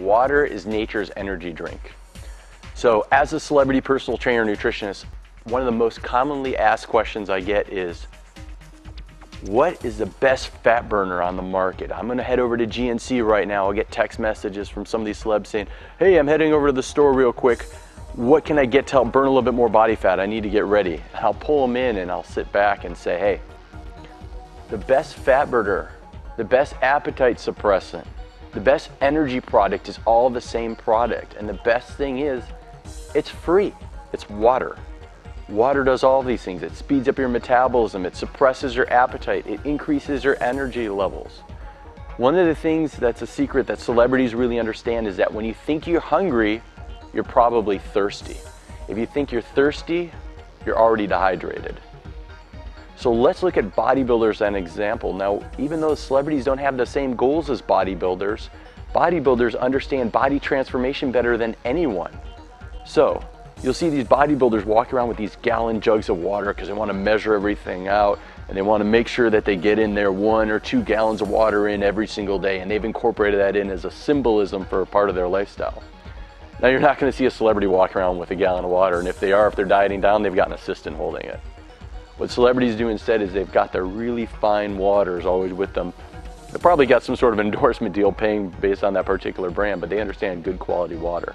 water is nature's energy drink. So, as a celebrity personal trainer nutritionist, one of the most commonly asked questions I get is what is the best fat burner on the market? I'm gonna head over to GNC right now. I'll get text messages from some of these celebs saying, hey, I'm heading over to the store real quick. What can I get to help burn a little bit more body fat? I need to get ready. And I'll pull them in and I'll sit back and say, hey, the best fat burner, the best appetite suppressant, the best energy product is all the same product. And the best thing is, it's free. It's water. Water does all these things. It speeds up your metabolism, it suppresses your appetite, it increases your energy levels. One of the things that's a secret that celebrities really understand is that when you think you're hungry, you're probably thirsty. If you think you're thirsty, you're already dehydrated. So let's look at bodybuilders as an example. Now, even though celebrities don't have the same goals as bodybuilders, bodybuilders understand body transformation better than anyone. So, You'll see these bodybuilders walk around with these gallon jugs of water because they want to measure everything out and they want to make sure that they get in there one or two gallons of water in every single day and they've incorporated that in as a symbolism for a part of their lifestyle. Now you're not going to see a celebrity walk around with a gallon of water and if they are, if they're dieting down, they've got an assistant holding it. What celebrities do instead is they've got their really fine waters always with them. They probably got some sort of endorsement deal paying based on that particular brand, but they understand good quality water.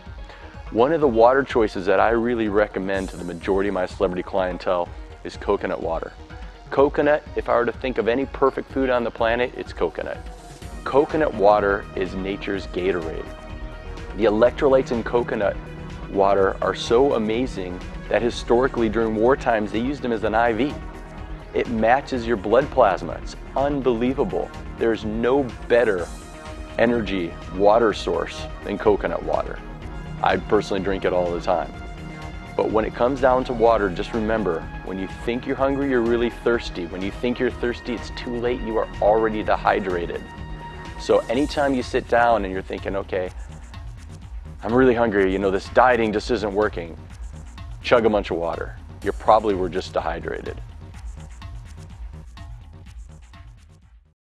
One of the water choices that I really recommend to the majority of my celebrity clientele is coconut water. Coconut, if I were to think of any perfect food on the planet, it's coconut. Coconut water is nature's Gatorade. The electrolytes in coconut water are so amazing that historically during war times they used them as an IV. It matches your blood plasma. It's unbelievable. There's no better energy water source than coconut water. I personally drink it all the time. But when it comes down to water, just remember, when you think you're hungry, you're really thirsty. When you think you're thirsty, it's too late, you are already dehydrated. So anytime you sit down and you're thinking, okay, I'm really hungry, you know, this dieting just isn't working, chug a bunch of water. You probably were just dehydrated.